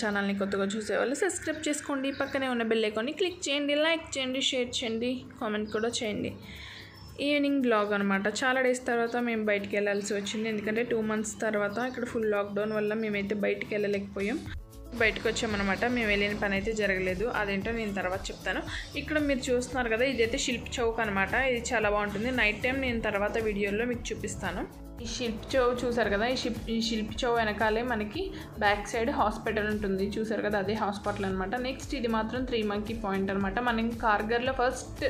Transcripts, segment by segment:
ఛానల్ని కొత్తగా చూసేవాళ్ళు సబ్స్క్రైబ్ చేసుకోండి. పక్కనే ఉన్న బెల్ ఐకాన్ని క్లిక్ చేయండి. లైక్ చేయండి షేర్ చేయండి కామెంట్ కూడా చేయండి. ఈవినింగ్ బ్లాగ్ అనమాట చాలా డేస్ తర్వాత మేము బయటికి వెళ్ళాల్సి వచ్చింది. ఎందుకంటే టూ మంత్స్ తర్వాత ఇక్కడ ఫుల్ లాక్డౌన్ వల్ల మేమైతే బయటికి వెళ్ళలేకపోయాం. బయటకు వచ్చామన్నమాట. మేము వెళ్ళిన పని అయితే జరగలేదు. అదేంటో నేను తర్వాత చెప్తాను. ఇక్కడ మీరు చూస్తున్నారు కదా ఇదైతే శిల్ప్ చౌక్ అనమాట ఇది చాలా బాగుంటుంది. నైట్ టైం నేను తర్వాత వీడియోలో మీకు చూపిస్తాను. ఈ శిల్ప్ చౌ చూసారు కదా? ఈ శిల్ప్ ఈ శిల్ప్ చౌ వెనకాలే మనకి బ్యాక్ సైడ్ హాస్పిటల్ ఉంటుంది. చూసారు కదా? అదే హాస్పిటల్ అనమాట నెక్స్ట్ ఇది మాత్రం త్రీ మంకీ పాయింట్ అనమాట మనం కార్గర్లో ఫస్ట్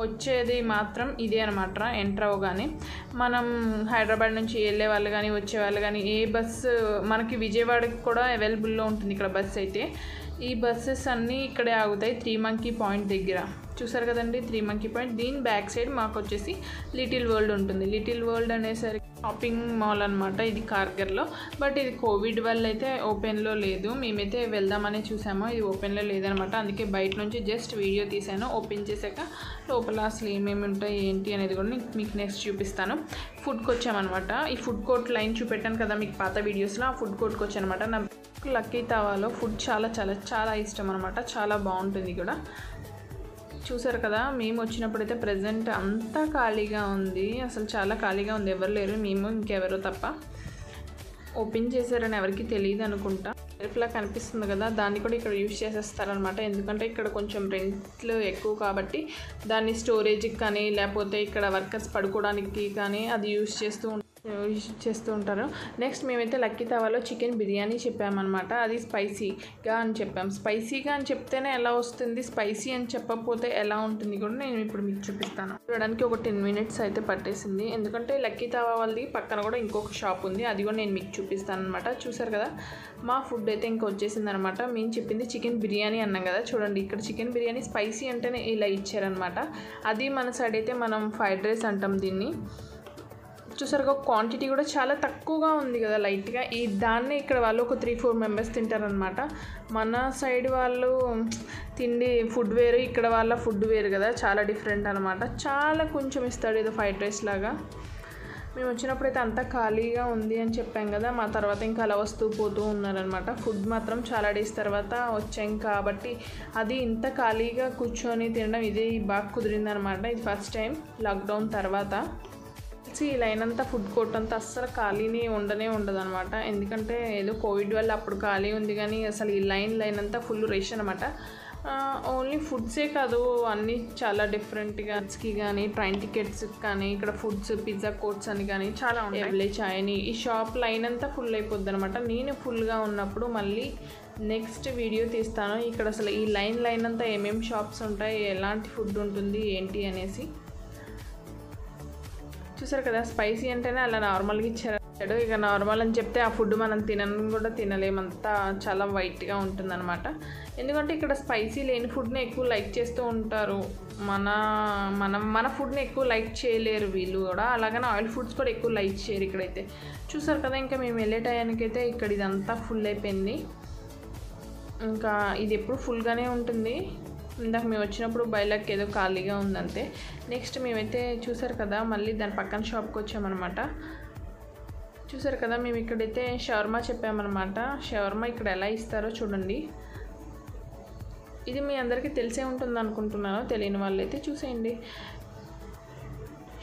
వచ్చేది మాత్రం ఇదే అనమాట ఎంటర్ అవగానే మనం హైదరాబాద్ నుంచి వెళ్ళే వాళ్ళు కానీ వచ్చే వాళ్ళు కానీ ఏ బస్సు మనకి విజయవాడకి కూడా అవైలబుల్లో ఉంటుంది ఇక్కడ బస్సు అయితే. ఈ బస్సెస్ అన్నీ ఇక్కడే ఆగుతాయి త్రీ మంకీ పాయింట్ దగ్గర. చూసారు కదండి త్రీ మంకీ పాయింట్ దీని బ్యాక్ సైడ్ మాకు వచ్చేసి లిటిల్ వరల్డ్ ఉంటుంది. లిటిల్ వరల్డ్ అనేసరికి షాపింగ్ మాల్ అనమాట ఇది కార్గర్లో. బట్ ఇది కోవిడ్ వల్ల అయితే ఓపెన్లో లేదు. మేమైతే వెళ్దామని చూసామో. ఇది ఓపెన్లో లేదనమాట అందుకే బయట నుంచి జస్ట్ వీడియో తీసాను. ఓపెన్ చేశాక లోపల అసలు ఏమేమి ఉంటాయి ఏంటి అనేది కూడా మీకు నెక్స్ట్ చూపిస్తాను. ఫుడ్కి వచ్చామన్నమాట ఈ ఫుడ్ కోర్ట్ లైన్ చూపెట్టాను కదా మీకు పాత వీడియోస్లో ఆ ఫుడ్ కోర్ట్కి వచ్చానమాట నా లక్కీ తవాలో ఫుడ్ చాలా చాలా చాలా ఇష్టం అనమాట చాలా బాగుంటుంది కూడా. చూసారు కదా మేము వచ్చినప్పుడైతే ప్రజెంట్ అంతా ఖాళీగా ఉంది. అసలు చాలా ఖాళీగా ఉంది. ఎవరు లేరు మేము ఇంకెవరో తప్ప. ఓపెన్ చేశారని ఎవరికి తెలియదు అనుకుంటా. ఎరుపులా కనిపిస్తుంది కదా దాన్ని కూడా ఇక్కడ యూజ్ చేసేస్తారనమాట ఎందుకంటే ఇక్కడ కొంచెం రెంట్లు ఎక్కువ కాబట్టి దాన్ని స్టోరేజ్కి కానీ లేకపోతే ఇక్కడ వర్కర్స్ పడుకోవడానికి కానీ అది యూజ్ చేస్తూ చేస్తూ ఉంటారు. నెక్స్ట్ మేమైతే లక్కీ తవాలో చికెన్ బిర్యానీ చెప్పామన్నమాట. అది స్పైసీగా అని చెప్పాం. స్పైసీగా అని చెప్తేనే ఎలా వస్తుంది? స్పైసీ అని చెప్పకపోతే ఎలా ఉంటుంది కూడా నేను ఇప్పుడు మీకు చూపిస్తాను. చూడడానికి ఒక టెన్ మినిట్స్ అయితే పట్టేసింది. ఎందుకంటే లక్కీ తవా వాళ్ళది పక్కన కూడా ఇంకొక షాప్ ఉంది. అది కూడా నేను మీకు చూపిస్తాను అనమాట చూసారు కదా? మా ఫుడ్ అయితే ఇంకా వచ్చేసింది అనమాట మేము చెప్పింది చికెన్ బిర్యానీ అన్నాం కదా? చూడండి ఇక్కడ చికెన్ బిర్యానీ స్పైసీ అంటేనే ఇలా ఇచ్చారనమాట అది మన సైడ్ అయితే మనం ఫ్రైడ్ రైస్ అంటాం దీన్ని. చూసారుగా క్వాంటిటీ కూడా చాలా తక్కువగా ఉంది కదా లైట్గా ఈ దాన్నే ఇక్కడ వాళ్ళు ఒక త్రీ ఫోర్ మెంబర్స్ తింటారనమాట మన సైడ్ వాళ్ళు తిండి ఫుడ్ వేరు ఇక్కడ వాళ్ళ ఫుడ్ వేరు కదా చాలా డిఫరెంట్ అనమాట చాలా కొంచెం ఇస్తాడు ఏదో ఫ్రైడ్ రైస్ లాగా. మేము వచ్చినప్పుడు అయితే అంతా ఖాళీగా ఉంది అని చెప్పాం కదా మా తర్వాత ఇంకా అలా వస్తూ పోతూ ఉన్నారనమాట ఫుడ్ మాత్రం చాలా డేస్ తర్వాత వచ్చాం కాబట్టి అది ఇంత ఖాళీగా కూర్చొని తినడం ఇది బాగా కుదిరిందనమాట ఇది ఫస్ట్ టైం లాక్డౌన్ తర్వాత. వచ్చి ఈ లైన్ అంతా ఫుడ్ కోర్ట్ అంతా అస్సలు ఖాళీని ఉండనే ఉండదు అనమాట ఎందుకంటే ఏదో కోవిడ్ వల్ల అప్పుడు ఖాళీ ఉంది కానీ అసలు ఈ లైన్ లైన్ అంతా ఫుల్ రష్ అనమాట ఓన్లీ ఫుడ్సే కాదు అన్నీ చాలా డిఫరెంట్గా కి కానీ ట్రైన్ టికెట్స్ కానీ ఇక్కడ ఫుడ్స్ పిజ్జా కోట్స్ అని కానీ చాలా ఉంటాయి. ఎవలే చాయ్ని ఈ షాప్ లైన్ అంతా ఫుల్ అయిపోద్ది అనమాట నేను ఫుల్గా ఉన్నప్పుడు మళ్ళీ నెక్స్ట్ వీడియో తీస్తాను. ఇక్కడ అసలు ఈ లైన్ లైన్ అంతా ఏమేమి షాప్స్ ఉంటాయి ఎలాంటి ఫుడ్ ఉంటుంది ఏంటి అనేసి. చూసారు కదా స్పైసీ అంటేనే అలా నార్మల్గా ఇచ్చారు ఇక నార్మల్ అని చెప్తే ఆ ఫుడ్ మనం తినని కూడా తినలేమంతా చాలా వైట్గా ఉంటుందన్నమాట. ఎందుకంటే ఇక్కడ స్పైసీ లేని ఫుడ్ని ఎక్కువ లైక్ చేస్తూ ఉంటారు. మన మనం మన ఫుడ్ని ఎక్కువ లైక్ చేయలేరు వీళ్ళు కూడా. అలాగనే ఆయిల్ ఫుడ్స్ కూడా ఎక్కువ లైక్ చేయరు ఇక్కడైతే. చూసారు కదా ఇంకా మేము వెళ్ళే టయానికైతే ఇక్కడ ఇదంతా ఫుల్ అయిపోయింది. ఇంకా ఇది ఎప్పుడు ఫుల్గానే ఉంటుంది. ఇందాక మేము వచ్చినప్పుడు బయలకి ఏదో ఖాళీగా ఉందంతే. నెక్స్ట్ మేమైతే చూసారు కదా మళ్ళీ దాని పక్కన షాప్కి వచ్చామన్నమాట. చూసారు కదా మేము ఇక్కడైతే షవర్మా చెప్పామన్నమాట. షవర్మా ఇక్కడ ఎలా ఇస్తారో చూడండి. ఇది మీ అందరికీ తెలిసే ఉంటుంది అనుకుంటున్నాను తెలియని వాళ్ళైతే చూసేయండి.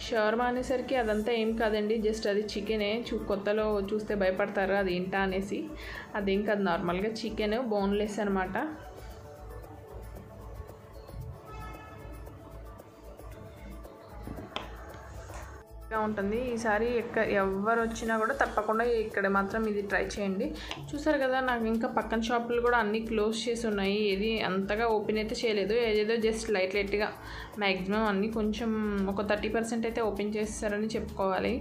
షవర్మా అనేసరికి అదంతా ఏం కాదండి జస్ట్ అది చికెనే. చూ కొత్తలో చూస్తే భయపడతారు అది ఏంటా అనేసి. అదేం కాదు నార్మల్గా చికెన్ బోన్లెస్ అనమాట ఉంటుంది. ఈసారి ఎక్క ఎవరు వచ్చినా కూడా తప్పకుండా ఇక్కడ మాత్రం ఇది ట్రై చేయండి. చూసారు కదా నాకు ఇంకా పక్కన షాపులు కూడా అన్నీ క్లోజ్ చేసి ఉన్నాయి. ఏది అంతగా ఓపెన్ అయితే చేయలేదు. ఏదేదో జస్ట్ లైట్ లైట్గా మ్యాక్సిమం అన్నీ కొంచెం ఒక థర్టీ పర్సెంట్ అయితే ఓపెన్ చేస్తారని చెప్పుకోవాలి.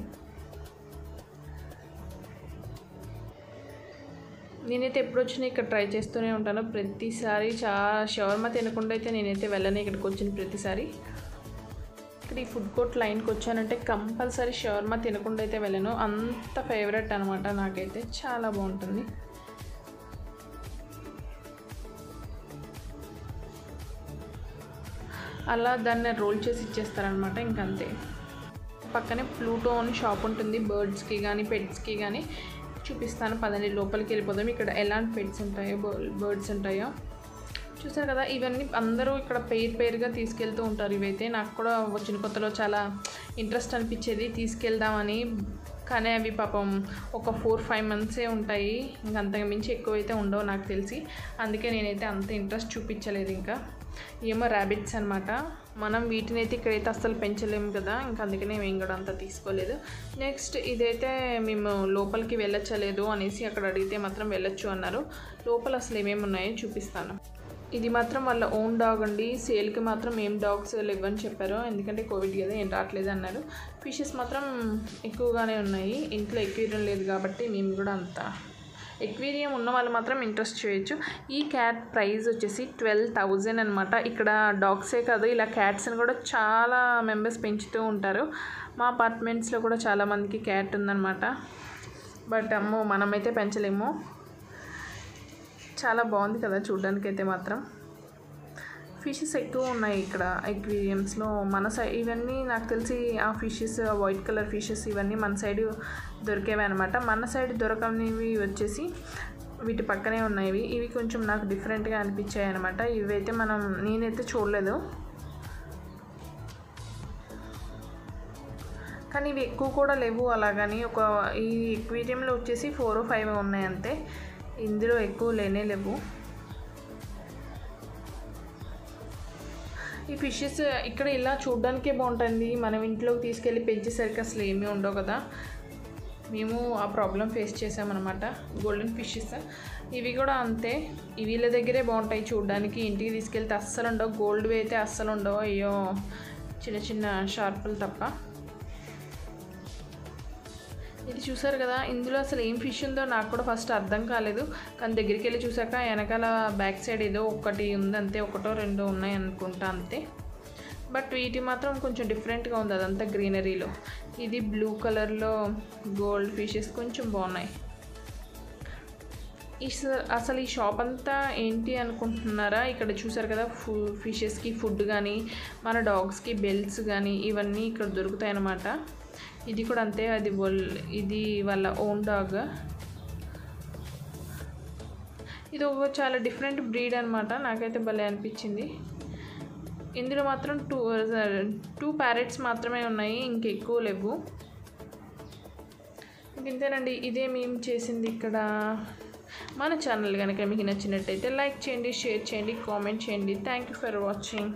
నేనైతే ఎప్పుడు వచ్చినా ఇక్కడ ట్రై చేస్తూనే ఉంటాను. ప్రతిసారి చాలా షవర్మా తినకుండా అయితే నేనైతే వెళ్ళను ఇక్కడికి వచ్చిన ప్రతిసారి. ఇక్కడ ఈ ఫుడ్ కోర్ట్ లైన్కి వచ్చానంటే కంపల్సరీ షవర్మా తినకుండా అయితే వెళ్ళను. అంత ఫేవరెట్ అనమాట నాకైతే. చాలా బాగుంటుంది. అలా దాన్ని రోల్ చేసి ఇచ్చేస్తారనమాట ఇంకంతే. పక్కనే ప్లూటో అని షాప్ ఉంటుంది. బర్డ్స్కి కానీ పెట్స్కి కానీ చూపిస్తాను. పదండి లోపలికి వెళ్ళిపోదాం. ఇక్కడ ఎలాంటి పెట్స్ ఉంటాయో బర్డ్స్ ఉంటాయో. చూసారు కదా ఇవన్నీ అందరూ ఇక్కడ పేరు పేరుగా తీసుకెళ్తూ ఉంటారు. ఇవైతే నాకు కూడా వచ్చిన కొత్తలో చాలా ఇంట్రెస్ట్ అనిపించేది. తీసుకెళ్దామని. కానీ అవి పాపం ఒక ఫోర్ ఫైవ్ మంత్సే ఉంటాయి. ఇంకా అంతకు మించి ఎక్కువైతే ఉండవు నాకు తెలిసి. అందుకే నేనైతే అంత ఇంట్రెస్ట్ చూపించలేదు ఇంకా. ఏమో ర్యాబిట్స్ అనమాట మనం వీటిని అయితే ఇక్కడైతే అస్సలు పెంచలేము కదా. ఇంకా అందుకనే మేము కూడా అంత తీసుకోలేదు. నెక్స్ట్ ఇదైతే మేము లోపలికి వెళ్ళచ్చలేదు అనేసి అక్కడ అడిగితే మాత్రం వెళ్ళొచ్చు అన్నారు. లోపల అసలు ఏమేమి ఉన్నాయో చూపిస్తాను. ఇది మాత్రం వాళ్ళ ఓన్ డాగ్ అండి. సేల్కి మాత్రం ఏం డాగ్స్ లేవని చెప్పారు. ఎందుకంటే కోవిడ్ కదా ఏం రావట్లేదు అన్నారు. ఫిషెస్ మాత్రం ఎక్కువగానే ఉన్నాయి. ఇంట్లో ఎక్వేరియం లేదు కాబట్టి మేము కూడా అంత ఎక్వేరియం ఉన్న వాళ్ళు మాత్రం ఇంట్రెస్ట్ చేయొచ్చు. ఈ క్యాట్ ప్రైస్ వచ్చేసి ట్వెల్వ్ థౌజండ్ అనమాట ఇక్కడ డాగ్సే కాదు ఇలా క్యాట్స్ని కూడా చాలా మెంబర్స్ పెంచుతూ ఉంటారు. మా అపార్ట్మెంట్స్లో కూడా చాలామందికి క్యాట్ ఉందన్నమాట. బట్ అమ్మో మనమైతే పెంచలేము. చాలా బాగుంది కదా చూడ్డానికి అయితే మాత్రం. ఫిషెస్ ఎక్కువ ఉన్నాయి ఇక్కడ ఎక్వేరియంస్లో మన సైడ్ ఇవన్నీ నాకు తెలిసి ఆ ఫిషెస్ వైట్ కలర్ ఫిషెస్ ఇవన్నీ మన సైడ్ దొరికేవి అనమాట మన సైడ్ దొరకనివి వచ్చేసి వీటి పక్కనే ఉన్నాయి ఇవి కొంచెం నాకు డిఫరెంట్గా అనిపించాయి అనమాట ఇవైతే మనం నేనైతే చూడలేదు. కానీ ఇవి ఎక్కువ కూడా లేవు అలాగని ఒక ఈ ఎక్వేరియంలో వచ్చేసి ఫోర్ ఫైవ్ ఉన్నాయి అంతే. ఇందులో ఎక్కువ లేనే లేవు. ఈ ఫిషెస్ ఇక్కడ ఇలా చూడడానికే బాగుంటుంది. మనం ఇంట్లోకి తీసుకెళ్ళి పెంచేసరికి అసలు ఏమీ ఉండవు కదా. మేము ఆ ప్రాబ్లం ఫేస్ చేసామన్నమాట. గోల్డెన్ ఫిషెస్ ఇవి కూడా అంతే. వీళ్ళ దగ్గరే బాగుంటాయి చూడడానికి. ఇంటికి తీసుకెళ్తే అస్సలు ఉండవు. గోల్డ్వి అయితే అస్సలు ఉండవు. అయ్యో. చిన్న చిన్న షార్పులు తప్ప. ఇది చూసారు కదా ఇందులో అసలు ఏం ఫిష్ ఉందో నాకు కూడా ఫస్ట్ అర్థం కాలేదు. కానీ దగ్గరికి వెళ్ళి చూసాక వెనకాల బ్యాక్ సైడ్ ఏదో ఒకటి ఉంది అంతే ఒకటో రెండో ఉన్నాయి అనుకుంటా అంతే. బట్ వీటి మాత్రం కొంచెం డిఫరెంట్గా ఉంది అదంతా గ్రీనరీలో ఇది బ్లూ కలర్లో గోల్డ్ ఫిషెస్ కొంచెం బాగున్నాయి. ఈ అసలు ఈ షాప్ అంతా ఏంటి అనుకుంటున్నారా? ఇక్కడ చూసారు కదా ఫు ఫిషెస్కి ఫుడ్ కానీ మన డాగ్స్కి బెల్ట్స్ కానీ ఇవన్నీ ఇక్కడ దొరుకుతాయి అన్నమాట ఇది కూడా అంతే అది వల్- ఇది వాళ్ళ ఓన్ డాగ్ ఇది ఒక చాలా డిఫరెంట్ బ్రీడ్ అనమాట నాకైతే భలే అనిపించింది. ఇందులో మాత్రం టూ టూ ప్యారెట్స్ మాత్రమే ఉన్నాయి ఇంకెక్కువ లేవు. ఇంతేనండి ఇదే మేము చేసింది ఇక్కడ. మన ఛానల్ కనుక మీకు నచ్చినట్టయితే లైక్ చేయండి షేర్ చేయండి కామెంట్ చేయండి. Thank you for watching